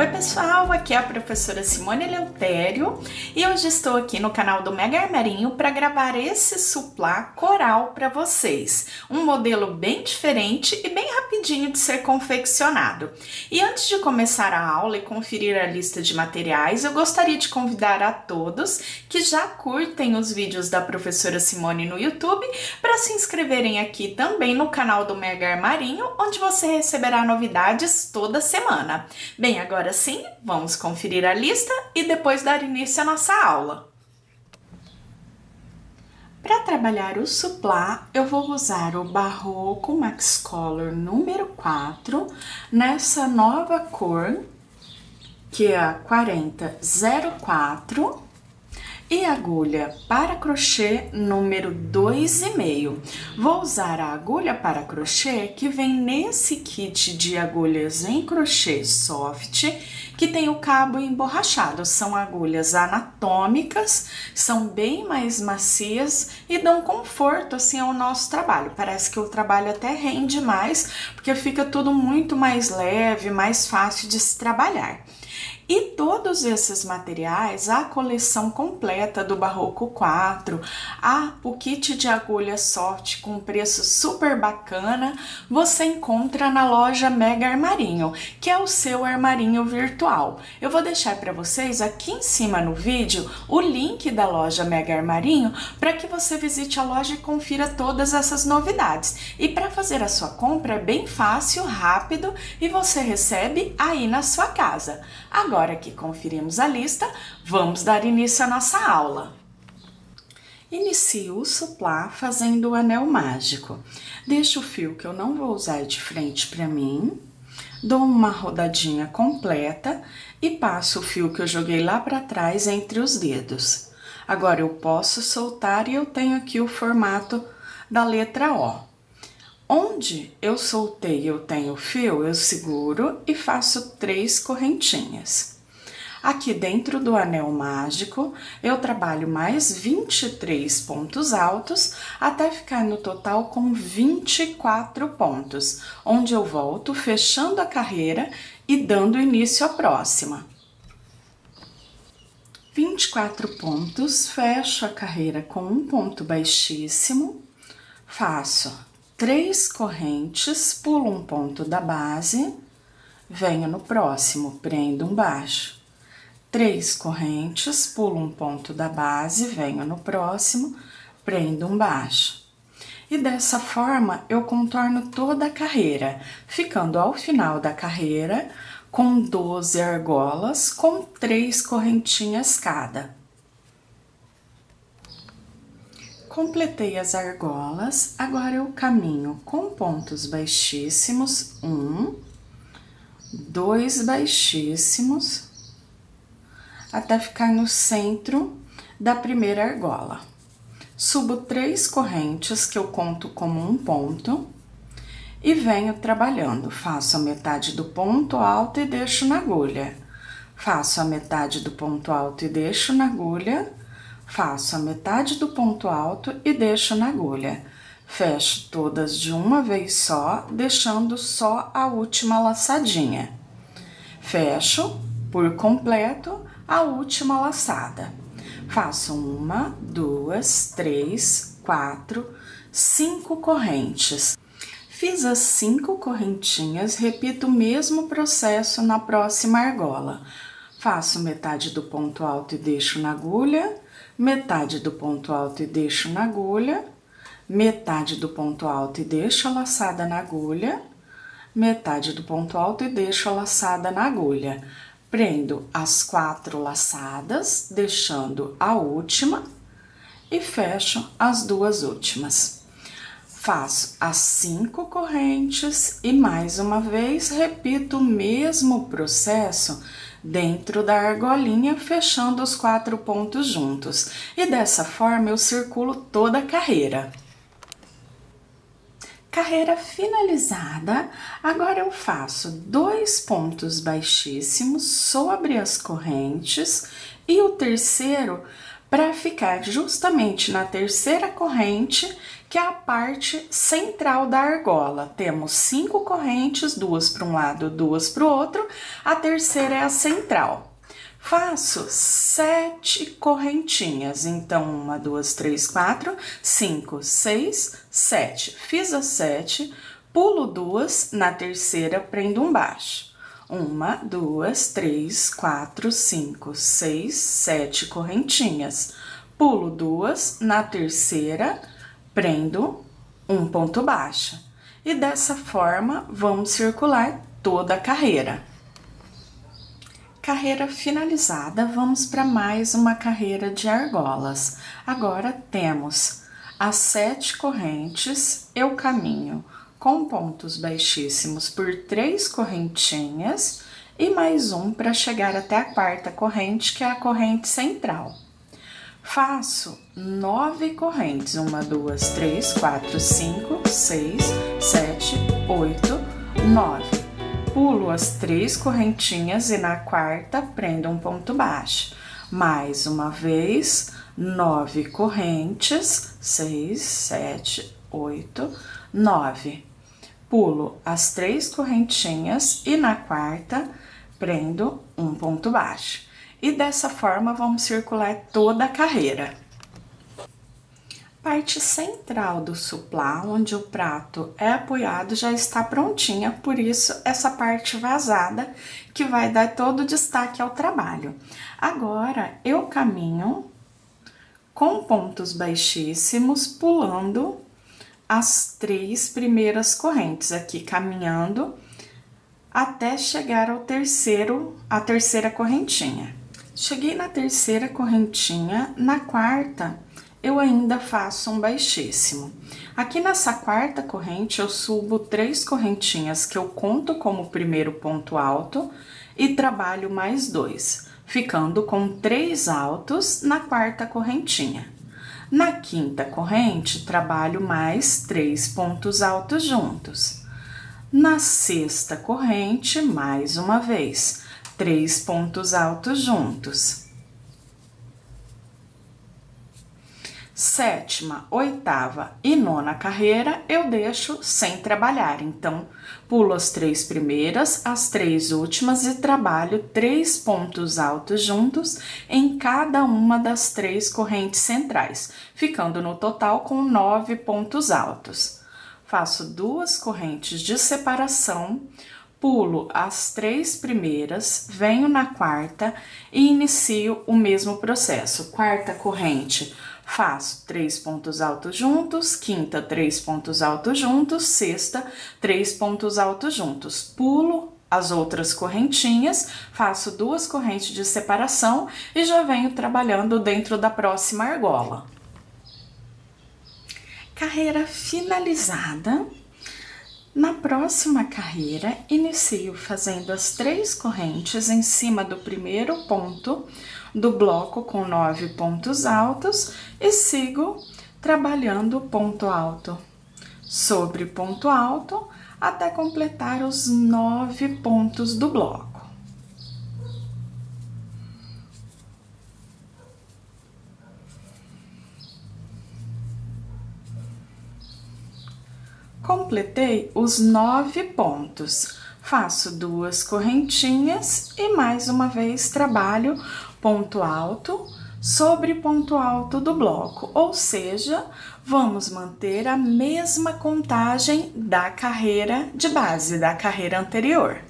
Oi pessoal, aqui é a professora Simone Eleutério e hoje estou aqui no canal do Mega Armarinho para gravar esse suplá coral para vocês. Um modelo bem diferente e bem rapidinho de ser confeccionado. E antes de começar a aula e conferir a lista de materiais, eu gostaria de convidar a todos que já curtem os vídeos da professora Simone no YouTube para se inscreverem aqui também no canal do Mega Armarinho, onde você receberá novidades toda semana. Bem, agora Agora sim, vamos conferir a lista e depois dar início à nossa aula. Para trabalhar o suplá, eu vou usar o Barroco Max Color número 4 nessa nova cor, que é a 4004 e agulha para crochê número 2,5. Vou usar a agulha para crochê que vem nesse kit de agulhas em crochê soft, que tem o cabo emborrachado. São agulhas anatômicas, são bem mais macias e dão conforto assim ao nosso trabalho. Parece que o trabalho até rende mais, porque fica tudo muito mais leve, mais fácil de se trabalhar. E todos esses materiais, a coleção completa do Barroco 4, a, o kit de agulha soft com preço super bacana, você encontra na loja Mega Armarinho, que é o seu armarinho virtual. Eu vou deixar para vocês aqui em cima no vídeo o link da loja Mega Armarinho para que você visite a loja e confira todas essas novidades. E para fazer a sua compra é bem fácil, rápido e você recebe aí na sua casa. Agora, Agora que conferimos a lista, vamos dar início à nossa aula. Inicio o suplá fazendo o anel mágico. Deixo o fio que eu não vou usar de frente para mim, dou uma rodadinha completa e passo o fio que eu joguei lá para trás entre os dedos. Agora eu posso soltar e eu tenho aqui o formato da letra O. Onde eu soltei, eu tenho fio, eu seguro e faço três correntinhas. Aqui dentro do anel mágico, eu trabalho mais 23 pontos altos até ficar no total com 24 pontos, onde eu volto fechando a carreira e dando início à próxima. 24 pontos, fecho a carreira com um ponto baixíssimo, faço três correntes, pulo um ponto da base, venho no próximo, prendo um baixo. Três correntes, pulo um ponto da base, venho no próximo, prendo um baixo. E dessa forma eu contorno toda a carreira, ficando ao final da carreira com 12 argolas com três correntinhas cada. Completei as argolas, agora eu caminho com pontos baixíssimos, um, dois baixíssimos, até ficar no centro da primeira argola. Subo três correntes, que eu conto como um ponto, e venho trabalhando. Faço a metade do ponto alto e deixo na agulha. Faço a metade do ponto alto e deixo na agulha Faço a metade do ponto alto e deixo na agulha. Fecho todas de uma vez só, deixando só a última laçadinha. Fecho por completo a última laçada. Faço uma, duas, três, quatro, cinco correntes. Fiz as cinco correntinhas, repito o mesmo processo na próxima argola. Faço metade do ponto alto e deixo na agulha, metade do ponto alto e deixo na agulha, metade do ponto alto e deixo a laçada na agulha, metade do ponto alto e deixo a laçada na agulha. Prendo as quatro laçadas, deixando a última e fecho as duas últimas. Faço as cinco correntes e mais uma vez repito o mesmo processo dentro da argolinha, fechando os quatro pontos juntos. E dessa forma eu circulo toda a carreira. Carreira finalizada, agora eu faço dois pontos baixíssimos sobre as correntes e o terceiro para ficar justamente na terceira corrente, que é a parte central da argola. Temos cinco correntes, duas para um lado, duas para o outro, a terceira é a central. Faço sete correntinhas, então uma, duas, três, quatro, cinco, seis, sete. Fiz as sete, pulo duas, na terceira prendo um baixo uma, duas, três, quatro, cinco, seis, sete correntinhas. Pulo duas, na terceira, prendo um ponto baixo. E dessa forma, vamos circular toda a carreira. Carreira finalizada, vamos para mais uma carreira de argolas. Agora temos as sete correntes, eu caminho com pontos baixíssimos por três correntinhas e mais um para chegar até a quarta corrente, que é a corrente central. Faço nove correntes, uma, duas, três, quatro, cinco, seis, sete, oito, nove. Pulo as três correntinhas e na quarta prendo um ponto baixo. Mais uma vez, nove correntes, seis, sete, oito, nove pulo as três correntinhas e na quarta prendo um ponto baixo. E dessa forma vamos circular toda a carreira. Parte central do suplá, onde o prato é apoiado, já está prontinha, por isso essa parte vazada que vai dar todo o destaque ao trabalho. Agora, eu caminho com pontos baixíssimos, pulando as três primeiras correntes aqui caminhando até chegar ao terceiro, a terceira correntinha. Cheguei na terceira correntinha, na quarta eu ainda faço um baixíssimo. Aqui nessa quarta corrente eu subo três correntinhas que eu conto como primeiro ponto alto e trabalho mais dois, ficando com três altos na quarta correntinha. Na quinta corrente, trabalho mais três pontos altos juntos. Na sexta corrente, mais uma vez, três pontos altos juntos. Sétima, oitava e nona carreira eu deixo sem trabalhar. Então, pulo as três primeiras, as três últimas e trabalho três pontos altos juntos em cada uma das três correntes centrais, ficando no total com nove pontos altos. Faço duas correntes de separação, pulo as três primeiras, venho na quarta e inicio o mesmo processo. Quarta corrente, faço três pontos altos juntos, quinta, três pontos altos juntos, sexta, três pontos altos juntos. Pulo as outras correntinhas, faço duas correntes de separação e já venho trabalhando dentro da próxima argola. Carreira finalizada. Na próxima carreira, inicio fazendo as três correntes em cima do primeiro ponto do bloco com nove pontos altos e sigo trabalhando ponto alto sobre ponto alto até completar os nove pontos do bloco. Completei os nove pontos. Faço duas correntinhas e mais uma vez trabalho ponto alto sobre ponto alto do bloco, ou seja, vamos manter a mesma contagem da carreira de base, da carreira anterior.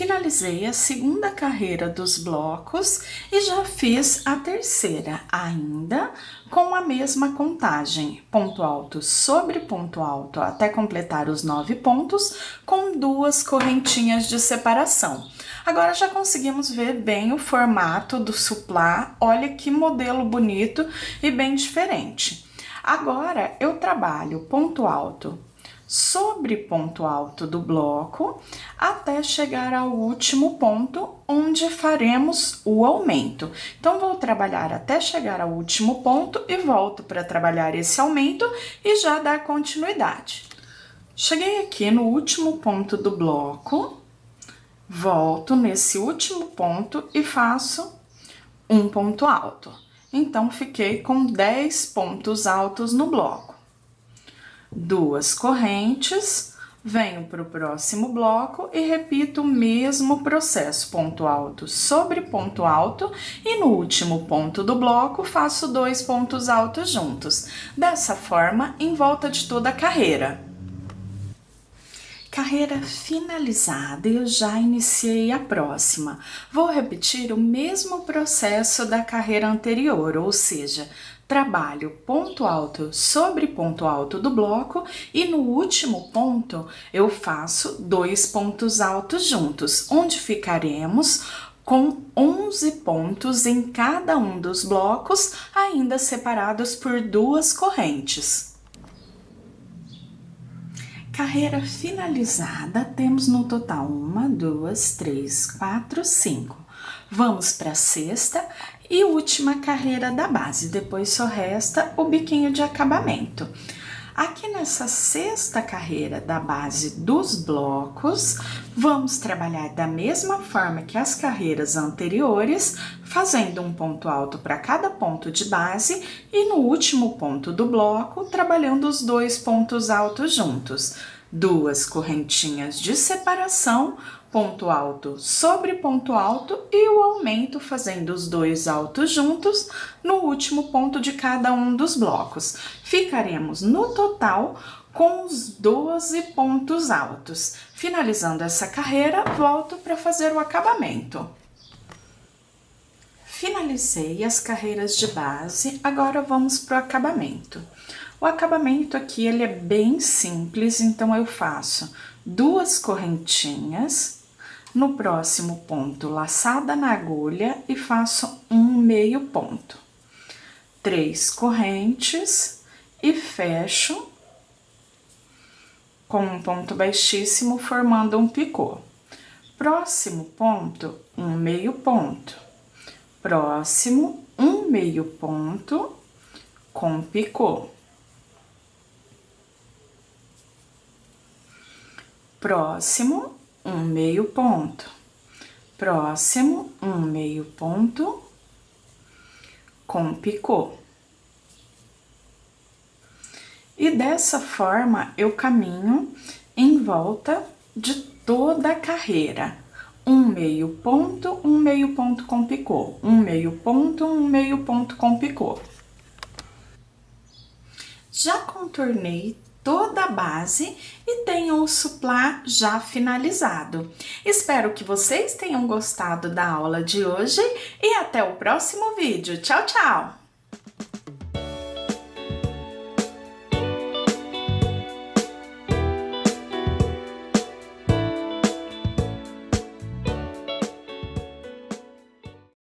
Finalizei a segunda carreira dos blocos e já fiz a terceira, ainda com a mesma contagem, ponto alto sobre ponto alto, até completar os nove pontos, com duas correntinhas de separação. Agora já conseguimos ver bem o formato do suplá, olha que modelo bonito e bem diferente. Agora eu trabalho ponto alto sobre ponto alto do bloco até chegar ao último ponto onde faremos o aumento. Então, vou trabalhar até chegar ao último ponto e volto para trabalhar esse aumento e já dar continuidade. Cheguei aqui no último ponto do bloco, volto nesse último ponto e faço um ponto alto. Então, fiquei com 10 pontos altos no bloco. Duas correntes, venho para o próximo bloco e repito o mesmo processo, ponto alto sobre ponto alto, e no último ponto do bloco faço dois pontos altos juntos. Dessa forma, em volta de toda a carreira. Carreira finalizada, eu já iniciei a próxima. Vou repetir o mesmo processo da carreira anterior, ou seja, trabalho ponto alto sobre ponto alto do bloco e no último ponto eu faço dois pontos altos juntos, onde ficaremos com 11 pontos em cada um dos blocos, ainda separados por duas correntes. Carreira finalizada, temos no total uma, duas, três, quatro, cinco. Vamos para a sexta e última carreira da base, depois só resta o biquinho de acabamento. Aqui nessa sexta carreira da base dos blocos, vamos trabalhar da mesma forma que as carreiras anteriores, fazendo um ponto alto para cada ponto de base e no último ponto do bloco, trabalhando os dois pontos altos juntos. Duas correntinhas de separação, ponto alto sobre ponto alto e o aumento fazendo os dois altos juntos no último ponto de cada um dos blocos. Ficaremos no total com os 12 pontos altos. Finalizando essa carreira, volto para fazer o acabamento. Finalizei as carreiras de base, agora vamos para o acabamento. O acabamento aqui, ele é bem simples, então eu faço duas correntinhas, no próximo ponto, laçada na agulha e faço um meio ponto. Três correntes e fecho com um ponto baixíssimo, formando um picô. Próximo ponto, um meio ponto. Próximo, um meio ponto com picô. Próximo, um meio ponto. Próximo, um meio ponto com picô. E dessa forma eu caminho em volta de toda a carreira. Um meio ponto, um meio ponto com picô, um meio ponto, um meio ponto com picô. Já contornei toda a base e tenham o suplá já finalizado. Espero que vocês tenham gostado da aula de hoje e até o próximo vídeo. Tchau, tchau!